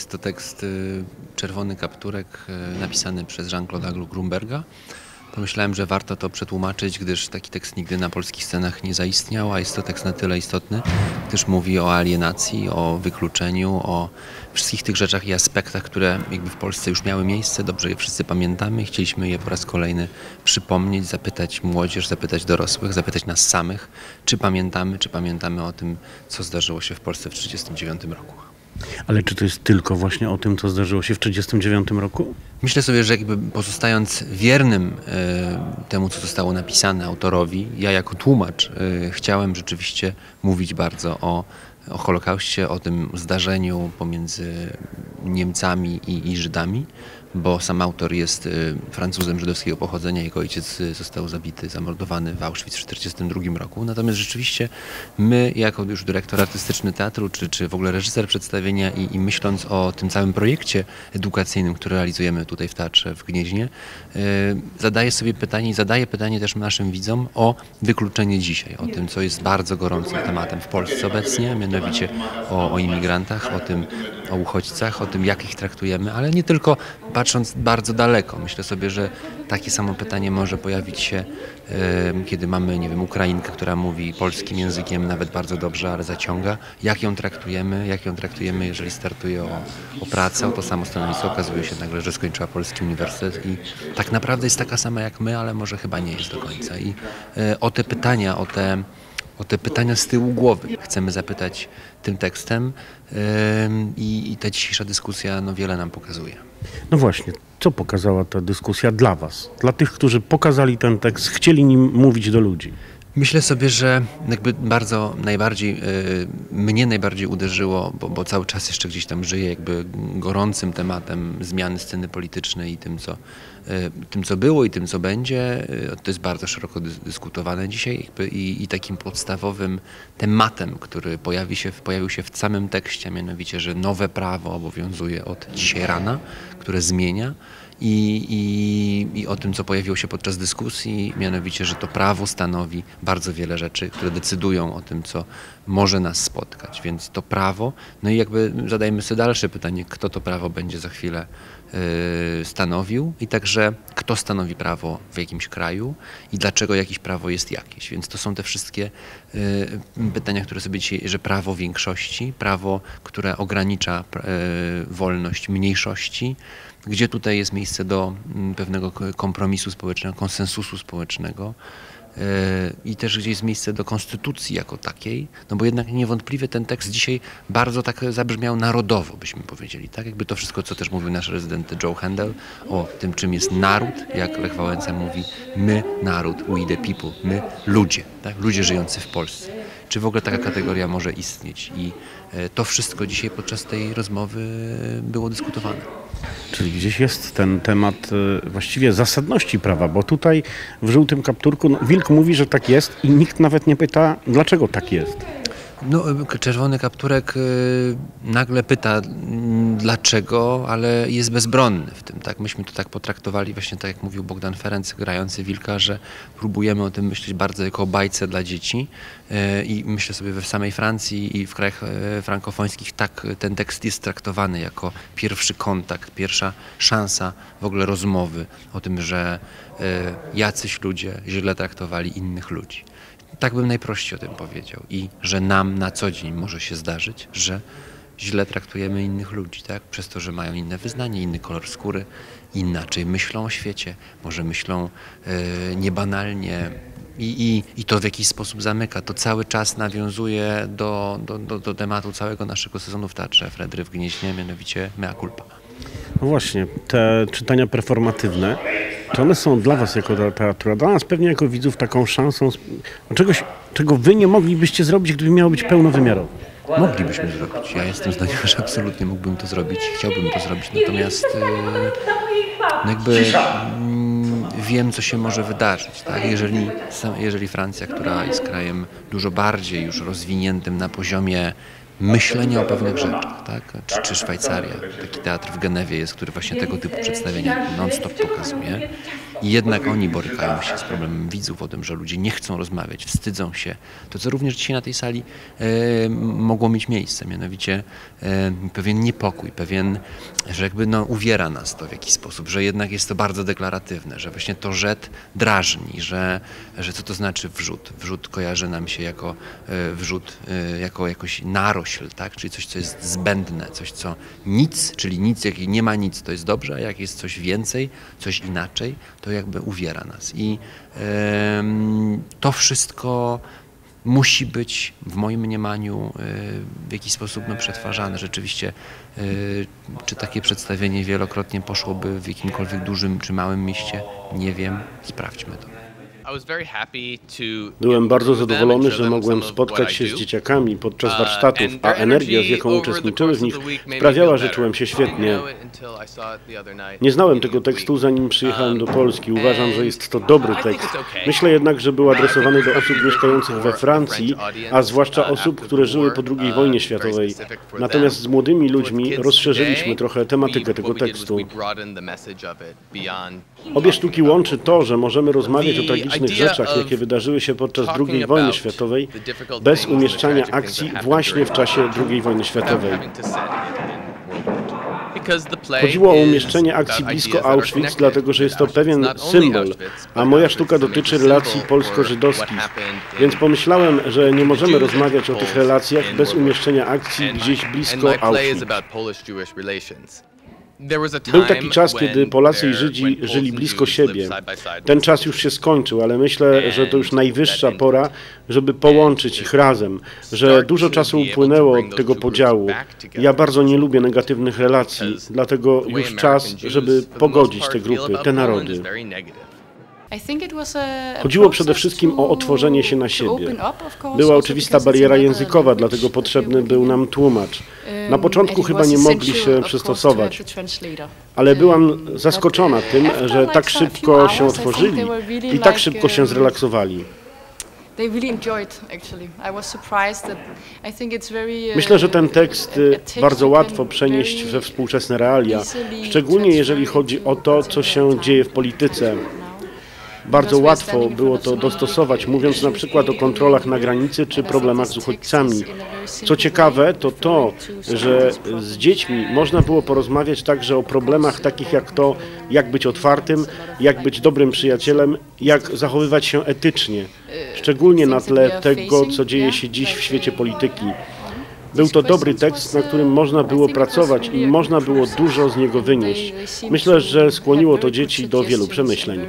Jest to tekst y, Czerwony Kapturek y, napisany przez Jean-Claude'a Grunberga. Pomyślałem, że warto to przetłumaczyć, gdyż taki tekst nigdy na polskich scenach nie zaistniał, a jest to tekst na tyle istotny, gdyż mówi o alienacji, o wykluczeniu, o wszystkich tych rzeczach i aspektach, które jakby w Polsce już miały miejsce. Dobrze je wszyscy pamiętamy chcieliśmy je po raz kolejny przypomnieć, zapytać młodzież, zapytać dorosłych, zapytać nas samych, czy pamiętamy, czy pamiętamy o tym, co zdarzyło się w Polsce w 1939 roku. Ale czy to jest tylko właśnie o tym, co zdarzyło się w 1939 roku? Myślę sobie, że jakby pozostając wiernym e, temu, co zostało napisane autorowi, ja jako tłumacz e, chciałem rzeczywiście mówić bardzo o, o Holokauście, o tym zdarzeniu pomiędzy Niemcami i, i Żydami bo sam autor jest y, Francuzem żydowskiego pochodzenia, jego ojciec y, został zabity, zamordowany w Auschwitz w 1942 roku. Natomiast rzeczywiście my, jako już dyrektor artystyczny teatru, czy, czy w ogóle reżyser przedstawienia i, i myśląc o tym całym projekcie edukacyjnym, który realizujemy tutaj w Teatrze w Gnieźnie, yy, zadaję sobie pytanie i zadaję pytanie też naszym widzom o wykluczenie dzisiaj, o tym, co jest bardzo gorącym tematem w Polsce obecnie, mianowicie o, o imigrantach, o tym, o uchodźcach, o tym, jak ich traktujemy, ale nie tylko patrząc bardzo daleko. Myślę sobie, że takie samo pytanie może pojawić się, kiedy mamy, nie wiem, Ukrainkę, która mówi polskim językiem nawet bardzo dobrze, ale zaciąga. Jak ją traktujemy? Jak ją traktujemy, jeżeli startuje o, o pracę, o to samo stanowisko? Okazuje się nagle, że skończyła polski uniwersytet i tak naprawdę jest taka sama jak my, ale może chyba nie jest do końca. I e, o te pytania, o te o te pytania z tyłu głowy. Chcemy zapytać tym tekstem i, ta dzisiejsza dyskusja no, wiele nam pokazuje. No właśnie, co pokazała ta dyskusja dla Was? Dla tych, którzy pokazali ten tekst, chcieli nim mówić do ludzi? Myślę sobie, że jakby bardzo najbardziej, y, mnie najbardziej uderzyło, bo, bo, cały czas jeszcze gdzieś tam żyję jakby gorącym tematem zmiany sceny politycznej i tym, co, y, tym, co było i tym, co będzie. Y, to jest bardzo szeroko dyskutowane dzisiaj i, i, takim podstawowym tematem, który pojawi się, pojawił się w samym tekście, mianowicie, że nowe prawo obowiązuje od dzisiaj rana, które zmienia i, i, i o tym, co pojawiło się podczas dyskusji, mianowicie, że to prawo stanowi bardzo wiele rzeczy, które decydują o tym, co może nas spotkać. Więc to prawo, no i jakby zadajmy sobie dalsze pytanie, kto to prawo będzie za chwilę y, stanowił i także kto stanowi prawo w jakimś kraju i dlaczego jakieś prawo jest jakieś. Więc to są te wszystkie y, pytania, które sobie dzisiaj, że prawo większości, prawo, które ogranicza y, wolność mniejszości, gdzie tutaj jest miejsce do mm, pewnego kompromisu społecznego, konsensusu społecznego e, i też gdzie jest miejsce do konstytucji jako takiej, no bo jednak niewątpliwie ten tekst dzisiaj bardzo tak zabrzmiał narodowo, byśmy powiedzieli, tak? Jakby to wszystko, co też mówił nasz rezydent Joe Handel o tym, czym jest naród, jak Lech Wałęsa mówi, my naród, we the people, my ludzie, tak? Ludzie żyjący w Polsce. Czy w ogóle taka kategoria może istnieć? I e, to wszystko dzisiaj podczas tej rozmowy było dyskutowane. Czyli gdzieś jest ten temat y, właściwie zasadności prawa, bo tutaj w żółtym kapturku no, Wilk mówi, że tak jest i nikt nawet nie pyta, dlaczego tak jest. No, czerwony kapturek nagle pyta dlaczego, ale jest bezbronny w tym. Tak? Myśmy to tak potraktowali, właśnie tak jak mówił Bogdan Ferenc, grający Wilka, że próbujemy o tym myśleć bardzo jako o bajce dla dzieci y, i myślę sobie we samej Francji i w krajach y, frankofońskich tak ten tekst jest traktowany jako pierwszy kontakt, pierwsza szansa w ogóle rozmowy o tym, że jacyś ludzie źle traktowali innych ludzi. Tak bym najprościej o tym powiedział. I że nam na co dzień może się zdarzyć, że źle traktujemy innych ludzi, tak? Przez to, że mają inne wyznanie, inny kolor skóry, inaczej myślą o świecie, może myślą yy, niebanalnie. I, i, I to w jakiś sposób zamyka. To cały czas nawiązuje do, do, do, do tematu całego naszego sezonu w Teatrze Fredry w Gnieźnie, mianowicie mea culpa. No właśnie, te czytania performatywne, to one są dla Was jako teatru, a dla nas pewnie jako widzów taką szansą czegoś, czego Wy nie moglibyście zrobić, gdyby miało być pełnowymiarowe. Moglibyśmy zrobić. Ja jestem zdania, że absolutnie mógłbym to zrobić. Chciałbym to zrobić, natomiast yy, no jakby yy, wiem, co się może wydarzyć. Tak? Jeżeli, jeżeli Francja, która jest krajem dużo bardziej już rozwiniętym na poziomie myślenia o pewnych rzeczach, tak? Czy, czy Szwajcaria, taki teatr w Genewie jest, który właśnie tego typu przedstawienia non-stop pokazuje. I jednak oni borykają się z problemem widzów, o tym, że ludzie nie chcą rozmawiać, wstydzą się. To, co również dzisiaj na tej sali e, mogło mieć miejsce, mianowicie e, pewien niepokój, pewien, że jakby no, uwiera nas to w jakiś sposób, że jednak jest to bardzo deklaratywne, że właśnie to rzet drażni, że, że co to znaczy wrzut. Wrzut kojarzy nam się jako e, wrzut, e, jako jakoś narośl, tak? czyli coś, co jest zbędne, coś, co nic, czyli nic, jak nie ma nic, to jest dobrze, a jak jest coś więcej, coś inaczej, to jakby uwiera nas. I to wszystko musi być w moim mniemaniu e, w jakiś sposób no, przetwarzane. Rzeczywiście, e, czy takie przedstawienie wielokrotnie poszłoby w jakimkolwiek dużym czy małym mieście, nie wiem, sprawdźmy to. Byłem bardzo zadowolony, że mogłem spotkać się z dzieciakami podczas warsztatów, a energia, z jaką uczestniczyły w nich, sprawiała, że czułem się świetnie. Nie znałem tego tekstu, zanim przyjechałem do Polski. Uważam, że jest to dobry tekst. Myślę jednak, że był adresowany do osób mieszkających we Francji, a zwłaszcza osób, które żyły po II wojnie światowej. Natomiast z młodymi ludźmi rozszerzyliśmy trochę tematykę tego tekstu. Obie sztuki łączy to, że możemy rozmawiać o tragicznych rzeczach, jakie wydarzyły się podczas II wojny światowej, bez umieszczania akcji właśnie w czasie II wojny światowej. Chodziło o umieszczenie akcji blisko Auschwitz, dlatego że jest to pewien symbol, a moja sztuka dotyczy relacji polsko-żydowskich. Więc pomyślałem, że nie możemy rozmawiać o tych relacjach bez umieszczenia akcji gdzieś blisko Auschwitz. Był taki czas, kiedy Polacy i Żydzi żyli blisko siebie. Ten czas już się skończył, ale myślę, że to już najwyższa pora, żeby połączyć ich razem, że dużo czasu upłynęło od tego podziału. Ja bardzo nie lubię negatywnych relacji, dlatego już czas, żeby pogodzić te grupy, te narody. Chodziło przede wszystkim o otworzenie się na siebie. Była oczywista bariera językowa, dlatego potrzebny był nam tłumacz. Na początku chyba nie mogli się przystosować, ale byłam zaskoczona tym, że tak szybko się otworzyli i tak szybko się zrelaksowali. Myślę, że ten tekst y, bardzo łatwo przenieść we współczesne realia, szczególnie jeżeli chodzi o to, co się dzieje w polityce. Bardzo łatwo było to dostosować, mówiąc na przykład o kontrolach na granicy czy problemach z uchodźcami. Co ciekawe, to to, że z dziećmi można było porozmawiać także o problemach takich jak to, jak być otwartym, jak być dobrym przyjacielem, jak zachowywać się etycznie, szczególnie na tle tego, co dzieje się dziś w świecie polityki. Był to dobry tekst, na którym można było pracować i można było dużo z niego wynieść. Myślę, że skłoniło to dzieci do wielu przemyśleń.